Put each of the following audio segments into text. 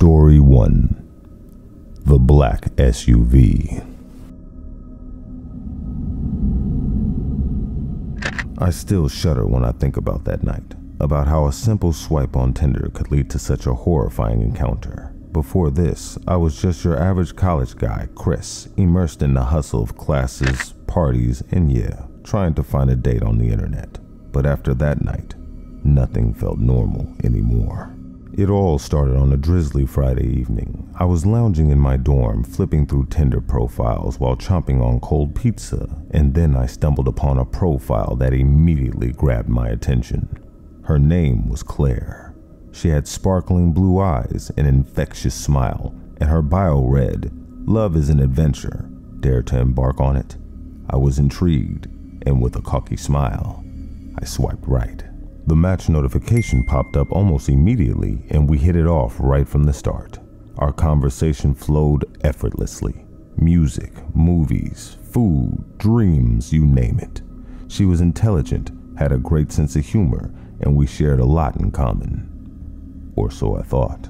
Story 1 The Black SUV. I still shudder when I think about that night, about how a simple swipe on Tinder could lead to such a horrifying encounter. Before this, I was just your average college guy, Chris, immersed in the hustle of classes, parties, and yeah, trying to find a date on the internet. But after that night, nothing felt normal anymore. It all started on a drizzly Friday evening. I was lounging in my dorm, flipping through Tinder profiles while chomping on cold pizza, and then I stumbled upon a profile that immediately grabbed my attention. Her name was Claire. She had sparkling blue eyes, an infectious smile, and her bio read, Love is an adventure. Dare to embark on it? I was intrigued, and with a cocky smile, I swiped right. The match notification popped up almost immediately, and we hit it off right from the start. Our conversation flowed effortlessly music, movies, food, dreams, you name it. She was intelligent, had a great sense of humor, and we shared a lot in common. Or so I thought.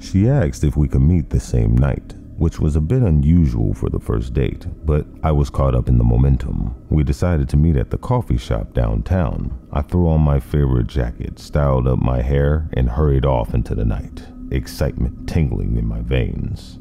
She asked if we could meet the same night, which was a bit unusual for the first date, but I was caught up in the momentum. We decided to meet at the coffee shop downtown. I threw on my favorite jacket, styled up my hair, and hurried off into the night, excitement tingling in my veins.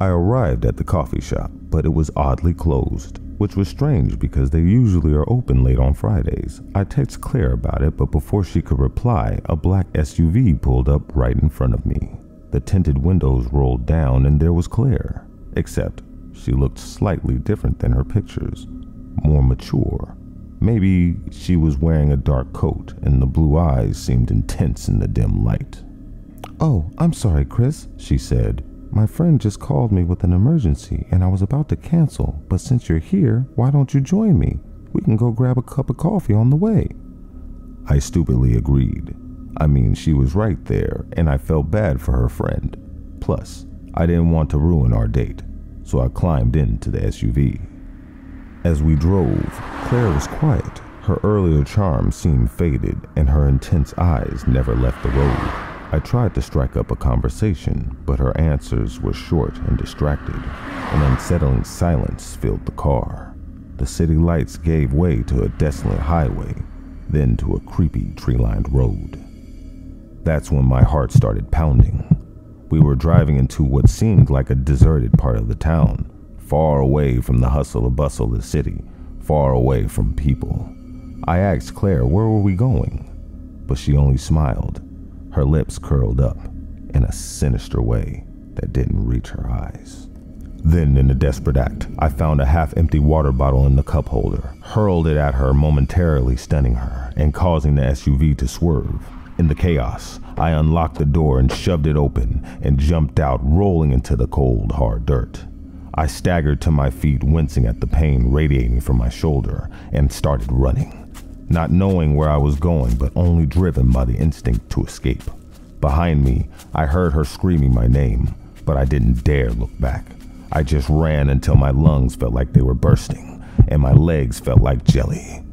I arrived at the coffee shop, but it was oddly closed, which was strange because they usually are open late on Fridays. I texted Claire about it, but before she could reply, a black SUV pulled up right in front of me. The tinted windows rolled down and there was Claire, except she looked slightly different than her pictures, more mature. Maybe she was wearing a dark coat and the blue eyes seemed intense in the dim light. Oh, I'm sorry, Chris, she said. My friend just called me with an emergency and I was about to cancel, but since you're here, why don't you join me? We can go grab a cup of coffee on the way. I stupidly agreed. I mean, she was right there, and I felt bad for her friend. Plus, I didn't want to ruin our date, so I climbed into the SUV. As we drove, Claire was quiet. Her earlier charm seemed faded, and her intense eyes never left the road. I tried to strike up a conversation, but her answers were short and distracted. An unsettling silence filled the car. The city lights gave way to a desolate highway, then to a creepy tree lined road. That's when my heart started pounding. We were driving into what seemed like a deserted part of the town, far away from the hustle and bustle of the city, far away from people. I asked Claire where were we going, but she only smiled, her lips curled up in a sinister way that didn't reach her eyes. Then, in a desperate act, I found a half empty water bottle in the cup holder, hurled it at her, momentarily stunning her and causing the SUV to swerve. In the chaos, I unlocked the door and shoved it open and jumped out, rolling into the cold, hard dirt. I staggered to my feet, wincing at the pain radiating from my shoulder, and started running, not knowing where I was going, but only driven by the instinct to escape. Behind me, I heard her screaming my name, but I didn't dare look back. I just ran until my lungs felt like they were bursting and my legs felt like jelly.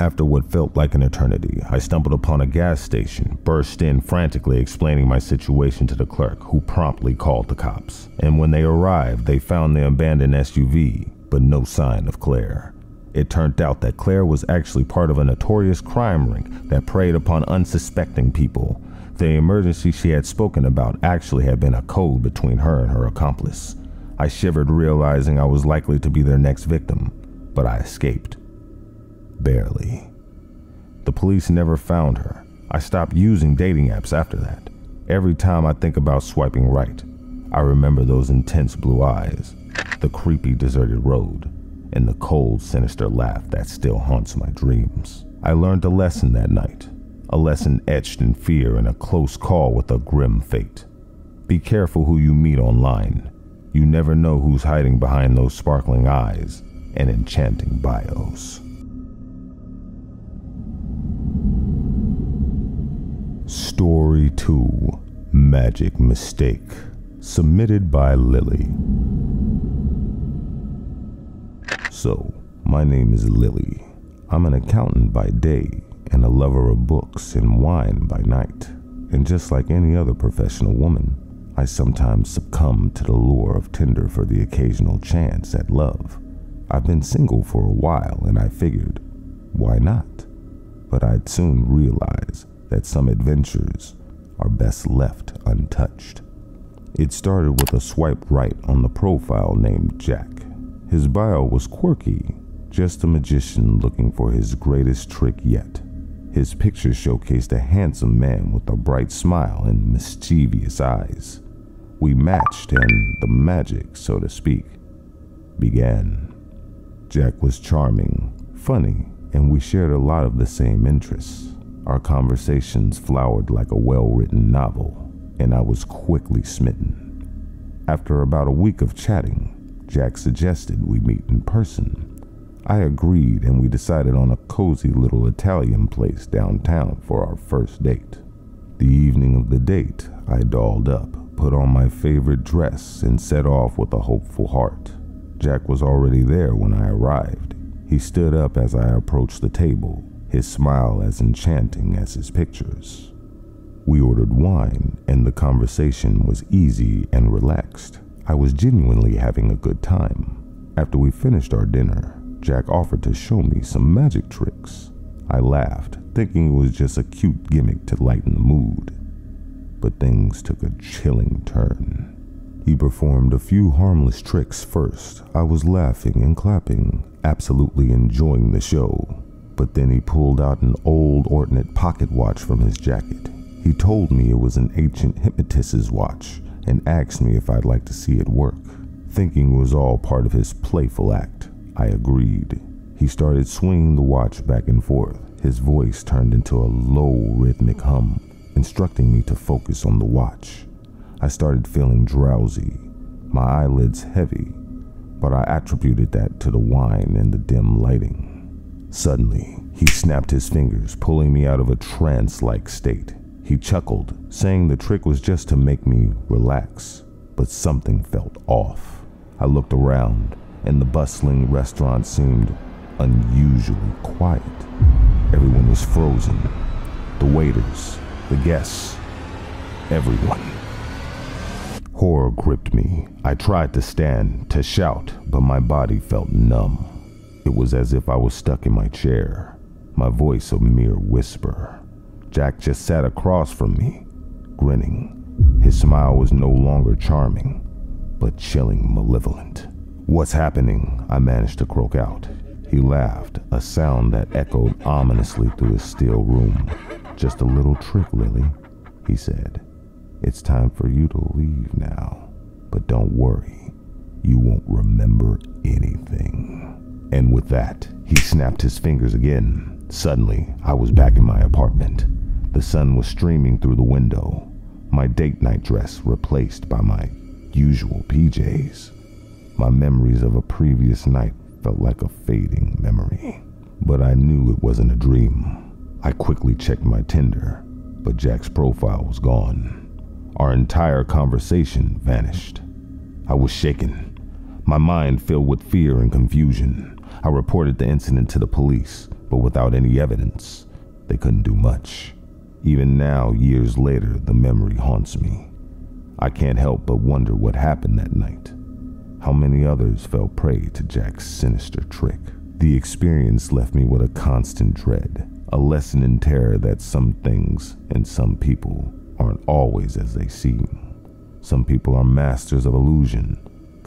After what felt like an eternity, I stumbled upon a gas station, burst in frantically explaining my situation to the clerk, who promptly called the cops. And when they arrived, they found the abandoned SUV, but no sign of Claire. It turned out that Claire was actually part of a notorious crime ring that preyed upon unsuspecting people. The emergency she had spoken about actually had been a code between her and her accomplice. I shivered, realizing I was likely to be their next victim, but I escaped. Barely. The police never found her. I stopped using dating apps after that. Every time I think about swiping right, I remember those intense blue eyes, the creepy deserted road, and the cold, sinister laugh that still haunts my dreams. I learned a lesson that night, a lesson etched in fear and a close call with a grim fate. Be careful who you meet online. You never know who's hiding behind those sparkling eyes and enchanting bios. Story 2 Magic Mistake, submitted by Lily. So, my name is Lily. I'm an accountant by day and a lover of books and wine by night. And just like any other professional woman, I sometimes succumb to the lure of Tinder for the occasional chance at love. I've been single for a while and I figured, why not? But I'd soon realize that some adventures are best left untouched. It started with a swipe right on the profile named Jack. His bio was quirky, just a magician looking for his greatest trick yet. His picture showcased a handsome man with a bright smile and mischievous eyes. We matched, and the magic, so to speak, began. Jack was charming, funny, and we shared a lot of the same interests. Our conversations flowered like a well written novel, and I was quickly smitten. After about a week of chatting, Jack suggested we meet in person. I agreed, and we decided on a cozy little Italian place downtown for our first date. The evening of the date, I dolled up, put on my favorite dress, and set off with a hopeful heart. Jack was already there when I arrived. He stood up as I approached the table, his smile as enchanting as his pictures. We ordered wine, and the conversation was easy and relaxed. I was genuinely having a good time. After we finished our dinner, Jack offered to show me some magic tricks. I laughed, thinking it was just a cute gimmick to lighten the mood. But things took a chilling turn. He performed a few harmless tricks first. I was laughing and clapping, absolutely enjoying the show. But then he pulled out an old Ornate pocket watch from his jacket. He told me it was an ancient hypnotist's watch and asked me if I'd like to see it work. Thinking it was all part of his playful act, I agreed. He started swinging the watch back and forth. His voice turned into a low rhythmic hum, instructing me to focus on the watch. I started feeling drowsy, my eyelids heavy, but I attributed that to the wine and the dim lighting. Suddenly, he snapped his fingers, pulling me out of a trance like state. He chuckled, saying the trick was just to make me relax, but something felt off. I looked around, and the bustling restaurant seemed unusually quiet. Everyone was frozen the waiters, the guests, everyone. Horror gripped me. I tried to stand, to shout, but my body felt numb. It was as if I was stuck in my chair, my voice a mere whisper. Jack just sat across from me, grinning. His smile was no longer charming, but chilling malevolent. What's happening? I managed to croak out. He laughed, a sound that echoed ominously through his still room. Just a little trick, Lily, he said. It's time for you to leave now. But don't worry, you won't remember anything. And with that, he snapped his fingers again. Suddenly, I was back in my apartment. The sun was streaming through the window, my date night dress replaced by my usual PJs. My memories of a previous night felt like a fading memory, but I knew it wasn't a dream. I quickly checked my Tinder, but Jack's profile was gone. Our entire conversation vanished. I was shaken, my mind filled with fear and confusion. I reported the incident to the police, but without any evidence, they couldn't do much. Even now, years later, the memory haunts me. I can't help but wonder what happened that night. How many others fell prey to Jack's sinister trick. The experience left me with a constant dread, a lesson in terror that some things and some people aren't always as they seem. Some people are masters of illusion,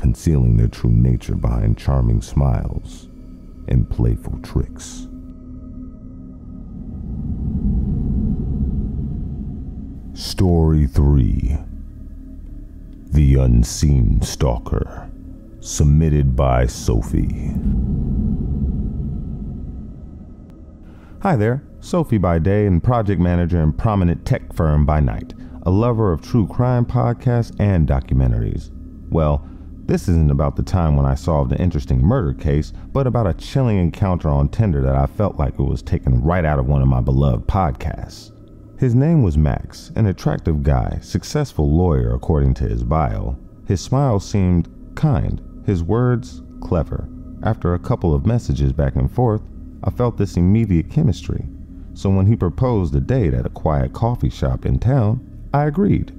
concealing their true nature behind charming smiles and playful tricks. Story 3 The Unseen Stalker, submitted by Sophie. Hi there, Sophie by day and project manager in prominent tech firm by night, a lover of true crime podcasts and documentaries. Well, this isn't about the time when I solved an interesting murder case, but about a chilling encounter on Tinder that I felt like it was taken right out of one of my beloved podcasts. His name was Max, an attractive guy, successful lawyer according to his bio. His smile seemed kind, his words clever. After a couple of messages back and forth, I felt this immediate chemistry. So when he proposed a date at a quiet coffee shop in town, I agreed.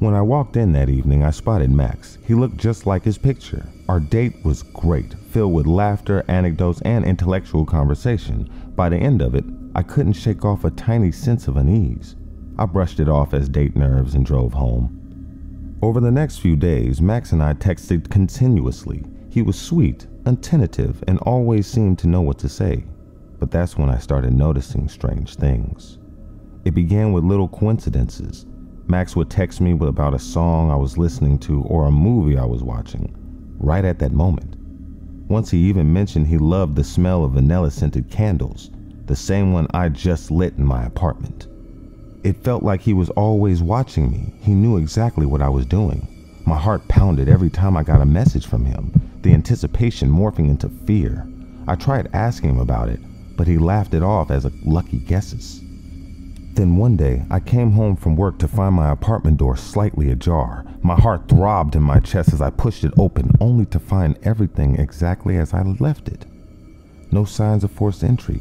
When I walked in that evening, I spotted Max. He looked just like his picture. Our date was great, filled with laughter, anecdotes, and intellectual conversation. By the end of it, I couldn't shake off a tiny sense of unease. I brushed it off as date nerves and drove home. Over the next few days, Max and I texted continuously. He was sweet, attentive, and always seemed to know what to say. But that's when I started noticing strange things. It began with little coincidences. Max would text me about a song I was listening to or a movie I was watching, right at that moment. Once he even mentioned he loved the smell of vanilla scented candles, the same one I just lit in my apartment. It felt like he was always watching me. He knew exactly what I was doing. My heart pounded every time I got a message from him, the anticipation morphing into fear. I tried asking him about it, but he laughed it off as a lucky guesses. Then one day, I came home from work to find my apartment door slightly ajar. My heart throbbed in my chest as I pushed it open, only to find everything exactly as I left it. No signs of forced entry,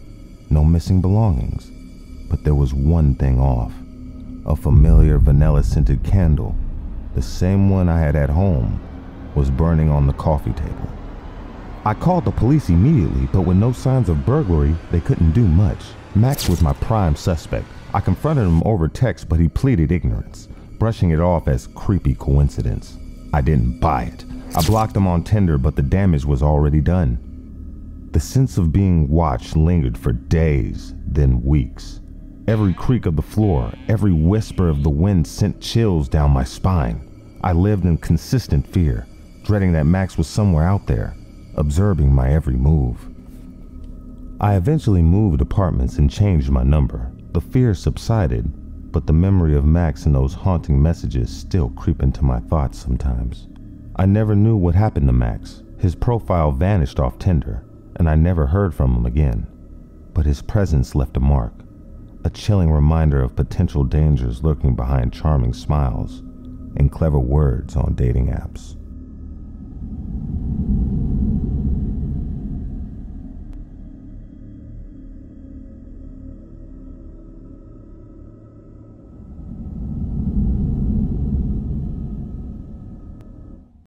no missing belongings. But there was one thing off a familiar vanilla scented candle, the same one I had at home, was burning on the coffee table. I called the police immediately, but with no signs of burglary, they couldn't do much. Max was my prime suspect. I confronted him over text, but he pleaded ignorance, brushing it off as creepy coincidence. I didn't buy it. I blocked him on Tinder, but the damage was already done. The sense of being watched lingered for days, then weeks. Every creak of the floor, every whisper of the wind sent chills down my spine. I lived in consistent fear, dreading that Max was somewhere out there, observing my every move. I eventually moved apartments and changed my number. The fear subsided, but the memory of Max and those haunting messages still creep into my thoughts sometimes. I never knew what happened to Max. His profile vanished off Tinder, and I never heard from him again. But his presence left a mark, a chilling reminder of potential dangers lurking behind charming smiles and clever words on dating apps.